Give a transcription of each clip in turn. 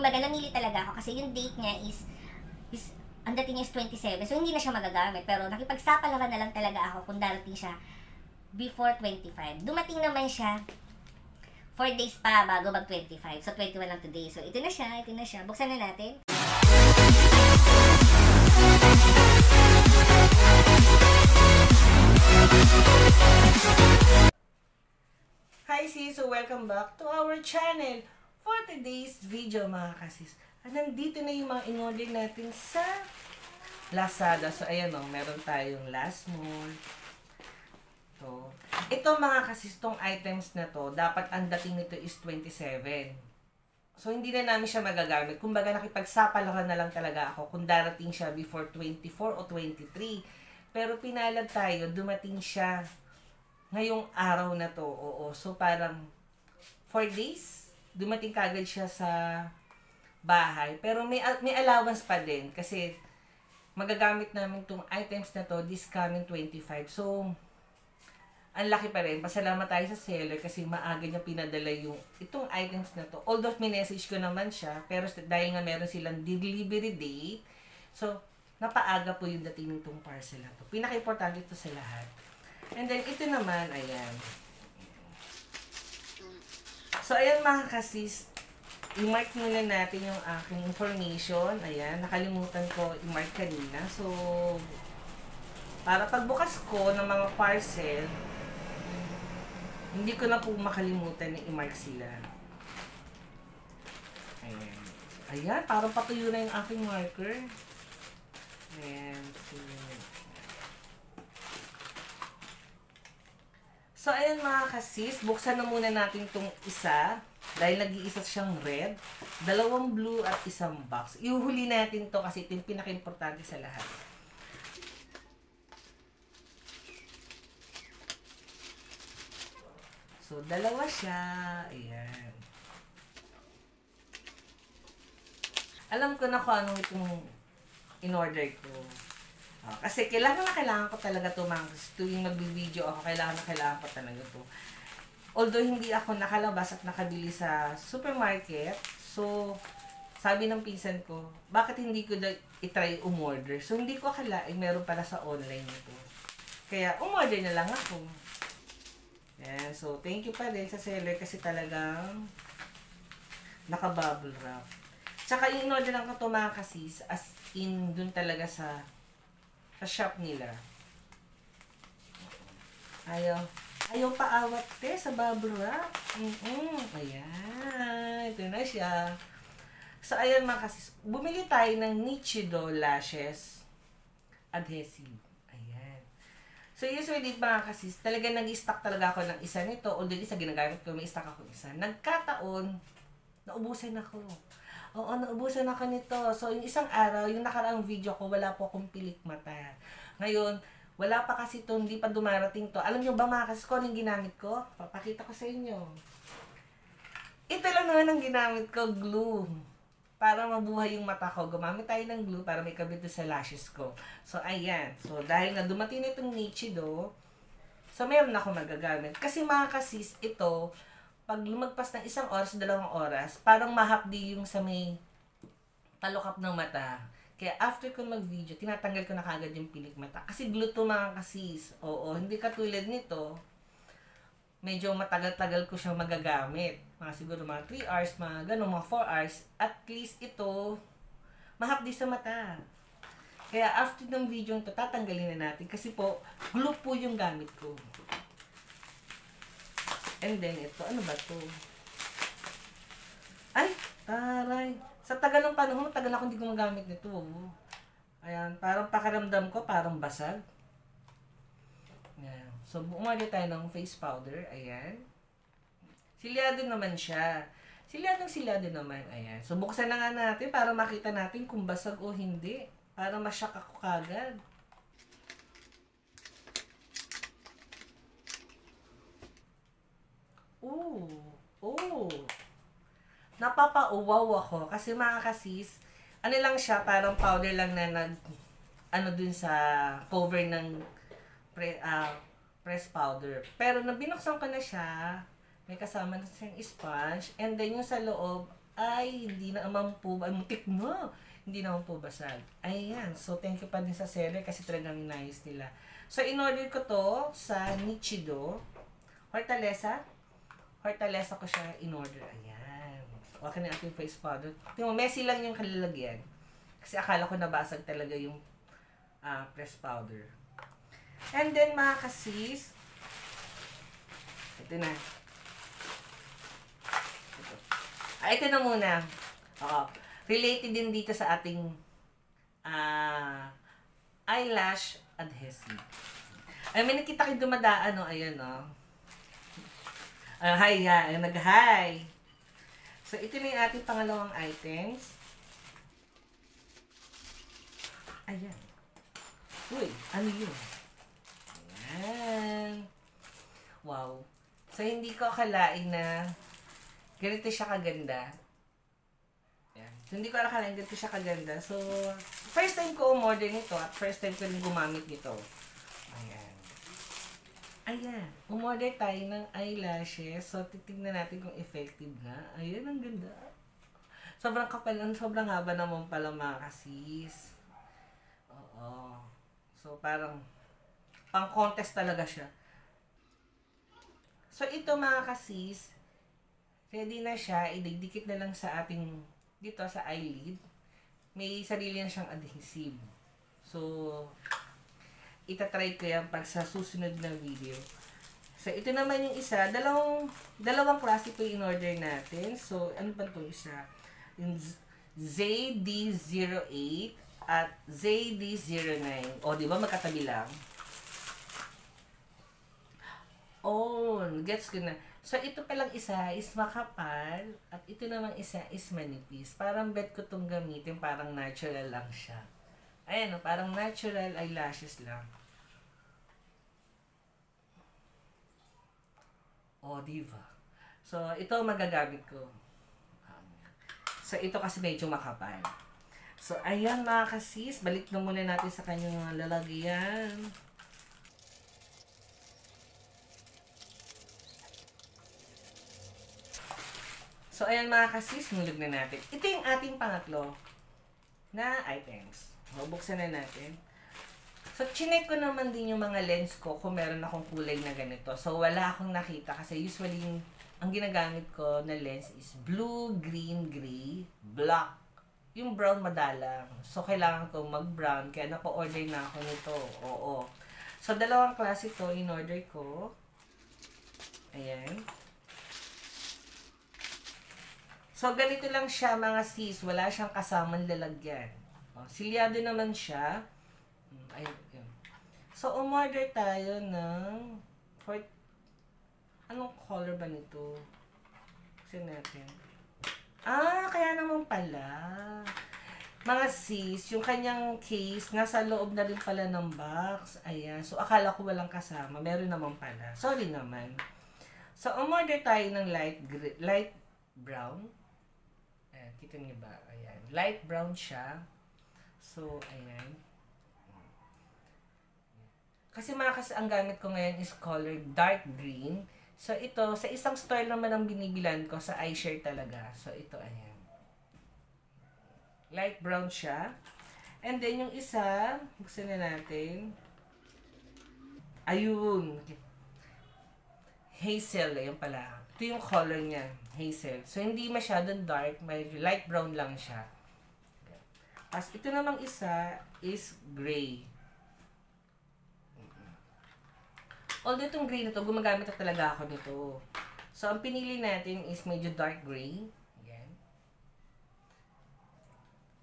kumbaga namili talaga ako kasi yung date niya is, is ang dating niya is 27. So, hindi na siya magagamit. Pero nakipagsapalaran na lang talaga ako kung darating siya before 25. Dumating naman siya 4 days pa bago mag 25. So, 21 lang today. So, ito na siya, ito na siya. Buksan na natin. Hi sis! So welcome back to our channel for today's video mga kasis. At nandito na yung mga in-order natin sa Lazada. So ayan o, meron tayong last mall. To. Ito mga kasis, tong items na to, dapat ang dating nito is 27. So hindi na namin siya magagamit. Kumbaga nakipagsapalaran na lang talaga ako kung darating siya before 24 o 23. Pero pinalad tayo, dumating siya ngayong araw na to, oo. So, parang 4 days, dumating kagad siya sa bahay. Pero may, may allowance pa din kasi magagamit namin itong items na to this coming 25. So, ang laki pa rin. Pasalamat tayo sa seller kasi maaga niya pinadala yung itong items na to. Although minessage ko naman siya, pero dahil nga meron silang delivery date, so, napaaga po yung dating nitong parcel na to. Pinaka-importante ito sa lahat. And then, ito naman, ayan. So, ayan mga kasis, i-mark muna natin yung aking information. Ayan, nakalimutan ko i-mark kanina. So, para pagbukas ko ng mga parcel, hindi ko na po makalimutan na i-mark sila. Ayan. Ayan, parang patuyo na yung aking marker. Ayan. So, So, ayan mga kasis, buksan na muna natin itong isa. Dahil nag-iisa siyang red, dalawang blue at isang box. Iuhuli natin to kasi ito yung pinaka-importante sa lahat. So, dalawa siya. Ayan. Alam ko na kung anong itong in-order ko. Uh, kasi kailangan na kailangan ko talaga to mga tuwing magbi-video ako, kailangan na kailangan ko talaga to. Although hindi ako nakalabas at nakabili sa supermarket, so sabi ng pinsan ko, bakit hindi ko da itry umorder? So hindi ko akalain meron pala sa online nito. Kaya umorder na lang ako. Yan, so thank you pa rin sa seller kasi talagang naka-bubble wrap. Tsaka yung in-order lang ko to mga kasis, as in dun talaga sa sa shop nila. Ayaw. Ayaw pa awat te sa bubble wrap. Mm-mm. Ayan. Ito na siya. So, ayan mga kasis. Bumili tayo ng Nichido Lashes Adhesive. Ayan. So, usually mga kasis, talaga nag-stock talaga ako ng isa nito. Although isa ginagamit ko, may stock ako isa. Nagkataon, naubusan ako. Oo, naubusan ako nito. So, yung isang araw, yung nakaraang video ko, wala po akong pilik mata. Ngayon, wala pa kasi to, hindi pa dumarating to. Alam nyo ba mga kasi ko, anong ginamit ko? Papakita ko sa inyo. Ito lang naman ang ginamit ko, glue. Para mabuhay yung mata ko, gumamit tayo ng glue para may kabit sa lashes ko. So, ayan. So, dahil nga dumating na itong Nichido, so meron ako magagamit. Kasi mga kasis, ito, pag lumagpas ng isang oras, dalawang oras, parang mahapdi yung sa may talukap ng mata. Kaya after ko mag-video, tinatanggal ko na kagad yung pilik mata. Kasi glue to mga kasis. Oo, hindi katulad nito. Medyo matagal-tagal ko siyang magagamit. Mga siguro mga 3 hours, mga ganun, mga 4 hours. At least ito, mahapdi sa mata. Kaya after ng video ito, tatanggalin na natin. Kasi po, glue po yung gamit ko. And then, ito, ano ba to? Ay, taray. Sa tagal ng panahon, tagal ako hindi gumagamit nito. Ayan, parang pakiramdam ko, parang basag. Ayan. So, umali tayo ng face powder. Ayan. Silyado naman siya. Silyadong silyado naman. Ayan. So, buksan na nga natin para makita natin kung basag o hindi. Para masyak ako kagad. Oh, oh. Napapauwaw ako kasi mga kasis, ano lang siya, parang powder lang na nag, ano dun sa cover ng pre, uh, press powder. Pero nang binuksan ko na siya, may kasama na siyang sponge, and then yung sa loob, ay hindi na naman po, ay mutik mo. Hindi naman po basag. Ayan. So, thank you pa din sa seller kasi talagang nice nila. So, in-order ko to sa Nichido. Hortaleza. Hortaleza ko siya in-order. Ayan. Okay na ating face powder. Tingnan mo, messy lang yung kalalagyan. Kasi akala ko nabasag talaga yung ah, press powder. And then, mga kasis, ito na. Ito. Ah, ito na muna. Oo. Related din dito sa ating ah eyelash adhesive. Ay, may nakita kayo dumadaan, no? Ayan, no? Ah, hi, hi. Nag-hi. So, ito na yung ating pangalawang items. Ayan. Uy, ano yun? Ayan. Wow. So, hindi ko akalain na ganito siya kaganda. Ayan. So, hindi ko akalain ganito siya kaganda. So, first time ko umorder nito at first time ko rin gumamit nito. Ayan. Umorder tayo ng eyelashes. So, titignan natin kung effective nga. Ayan, ang ganda. Sobrang kapal, sobrang haba naman pala mga kasis. Oo. So, parang pang contest talaga siya. So, ito mga kasis, ready na siya. Idikdikit na lang sa ating, dito sa eyelid. May sarili na siyang adhesive. So, itatry ko yan pag sa susunod na video. So, ito naman yung isa. Dalawang, dalawang klase po yung in-order natin. So, ano ba itong isa? Yung Z- ZD08 at ZD09. O, di ba magkatabi lang? Oh, gets ko na. So, ito palang isa is makapal at ito namang isa is manipis. Parang bet ko itong gamitin, parang natural lang siya. Ayan, parang natural eyelashes lang. Diva. So, ito magagamit ko. So, ito kasi medyo makapal. So, ayan mga kasis. Balik na muna natin sa kanyang lalagyan. So, ayan mga kasis. Nulog na natin. Ito yung ating pangatlo na items. Bubuksan na natin. So, chinek ko naman din yung mga lens ko kung meron akong kulay na ganito. So, wala akong nakita kasi usually yung, ang ginagamit ko na lens is blue, green, gray, black. Yung brown madalang. So, kailangan ko mag-brown. Kaya napa-order na ako nito. Oo. So, dalawang klase to in-order ko. Ayan. So, ganito lang siya mga sis. Wala siyang kasamang lalagyan. O, silyado naman siya. Mm, Ay. So, umorder tayo ng for anong color ba nito? Kasi natin. Ah, kaya naman pala. Mga sis, yung kanyang case, nasa loob na rin pala ng box. Ayan. So, akala ko walang kasama. Meron naman pala. Sorry naman. So, umorder tayo ng light light brown. Ayan, kita niyo ba? Ayan. Light brown siya. So, ayan. Kasi mga kasi ang gamit ko ngayon is color dark green. So, ito, sa isang store naman ang binibilan ko sa iShare talaga. So, ito, ayan. Light brown siya. And then, yung isa, buksan na natin. Ayun. Hazel, ayun pala. Ito yung color niya, hazel. So, hindi masyadong dark, may light brown lang siya. Tapos, ito namang isa is gray. Although itong gray na to, gumagamit na talaga ako nito. So, ang pinili natin is medyo dark gray. Ayan.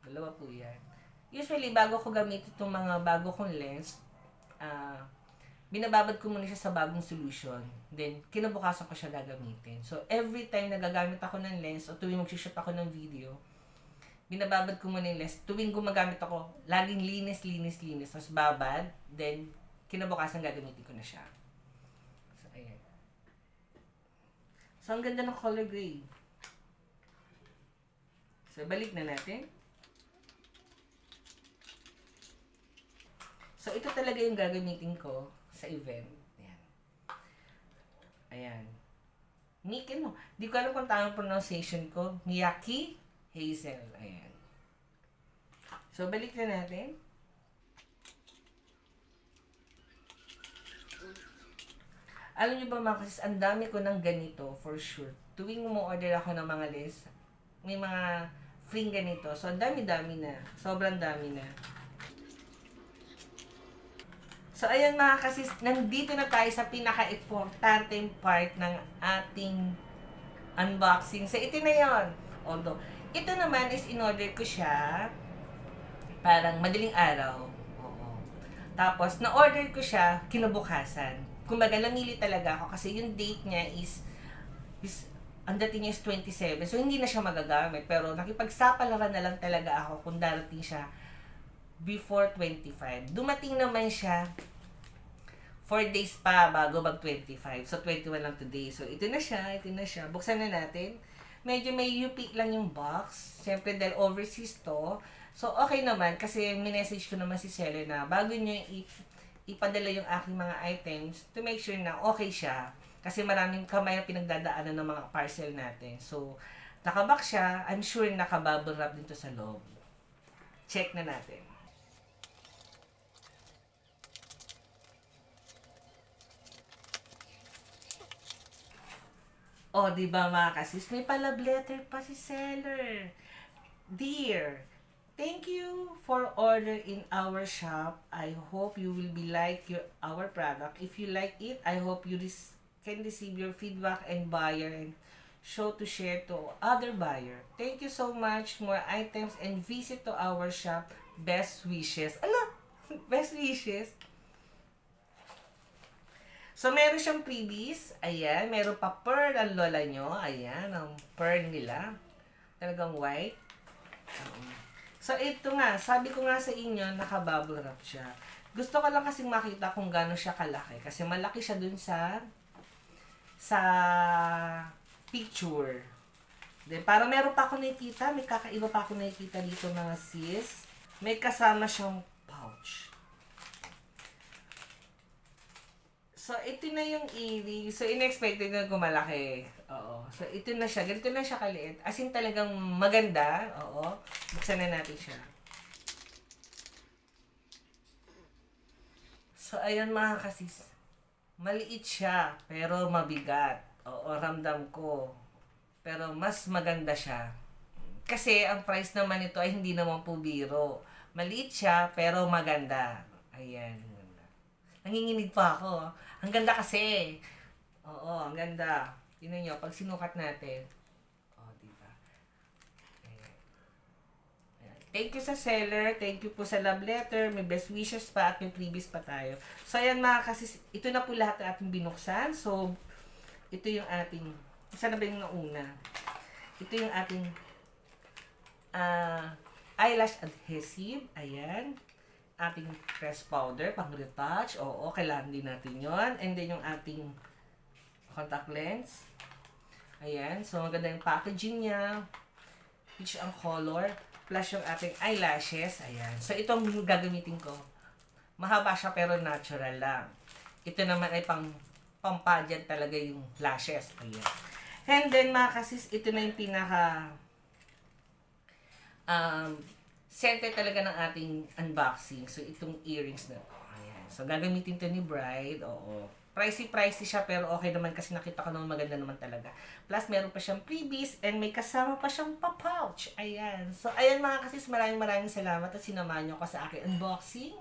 Dalawa po yan. Usually, bago ko gamit itong mga bago kong lens, ah, binababad ko muna siya sa bagong solution. Then, kinabukasan ko siya gagamitin. So, every time na gagamit ako ng lens o tuwing mag-shoot ako ng video, binababad ko muna yung lens. Tuwing gumagamit ako, laging linis, linis, linis. Tapos babad, then kinabukasan gagamitin ko na siya. So, ayan. So, ang ganda ng color gray. So, balik na natin. So, ito talaga yung gagamitin ko sa event. Ayan. Ayan. Miki, no? Di ko alam kung tamang pronunciation ko. Miyaki Hazel. Ayan. So, balik na natin. Alam niyo ba mga kasis, ang dami ko ng ganito for sure. Tuwing mo-order ako ng mga list, may mga free ganito. So, dami-dami na. Sobrang dami na. So, ayan mga kasis, nandito na tayo sa pinaka-importanteng part ng ating unboxing. So, ito na yon. Although, ito naman is in-order ko siya parang madaling araw. Oo. Tapos, na-order ko siya kinabukasan. Kumbaga, namili talaga ako kasi yung date niya is, is ang dating niya is 27. So, hindi na siya magagamit. Pero, nakipagsapalaran na lang talaga ako kung darating siya before 25. Dumating naman siya 4 days pa bago mag 25. So, 21 lang today. So, ito na siya. Ito na siya. Buksan na natin. Medyo may UP lang yung box. Siyempre, dahil overseas to. So, okay naman. Kasi, minessage ko naman si seller na bago nyo ipadala yung aking mga items to make sure na okay siya. Kasi maraming kamay ang pinagdadaanan ng mga parcel natin. So, nakabox siya. I'm sure nakabubble wrap dito sa loob. Check na natin. O, oh, di ba mga kasis, may palab letter pa si seller. Dear, thank you for order in our shop. I hope you will be like your our product. If you like it, I hope you res- can receive your feedback and buyer and show to share to other buyer. Thank you so much. More items and visit to our shop. Best wishes. Ala, best wishes. So, meron siyang freebies. Ayan, meron pa pearl ang lola nyo. Ayan, ang pearl nila. Talagang white. Um, so, ito nga, sabi ko nga sa inyo, naka-bubble wrap siya. Gusto ko lang kasing makita kung gaano siya kalaki. Kasi malaki siya dun sa sa picture. Then, para meron pa ako nakikita, may kakaiba pa ako nakikita dito mga sis. May kasama siyang pouch. So, ito na yung earring. So, in-expected na gumalaki. Oo. So, ito na siya. Ganito na siya kaliit. As in talagang maganda. Oo. Buksan na natin siya. So, ayan mga kasis. Maliit siya, pero mabigat. Oo, ramdam ko. Pero mas maganda siya. Kasi ang price naman nito ay hindi naman po biro. Maliit siya, pero maganda. Ayan. Nanginginig pa ako. Ang ganda kasi. Oo, ang ganda. Tingnan nyo, pag sinukat natin. Oh, di ba? Ayan. Ayan. Thank you sa seller. Thank you po sa love letter. May best wishes pa at may previous pa tayo. So, ayan mga kasi, ito na po lahat ng ating binuksan. So, ito yung ating, isa na ba yung nauna? Ito yung ating ah eyelash adhesive. Ayan. Ating press powder, pang retouch. Oo, kailangan din natin yon And then yung ating contact lens. Ayan. So, maganda yung packaging niya. Peach ang color. Plus yung ating eyelashes. Ayan. So, itong gagamitin ko. Mahaba siya pero natural lang. Ito naman ay pang pampadyan talaga yung lashes. Ayan. And then, mga kasis, ito na yung pinaka um, center talaga ng ating unboxing. So, itong earrings na. Ayan. So, gagamitin to ni Bride. Oo. Pricey-pricey siya, pero okay naman kasi nakita ko naman maganda naman talaga. Plus, meron pa siyang freebies and may kasama pa siyang pa-pouch. Ayan. So, ayan mga kasis, maraming maraming salamat at sinamahan niyo ako sa aking unboxing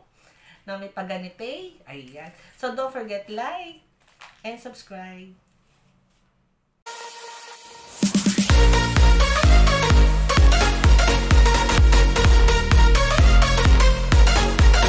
na may paganite. Ayan. So, don't forget like and subscribe.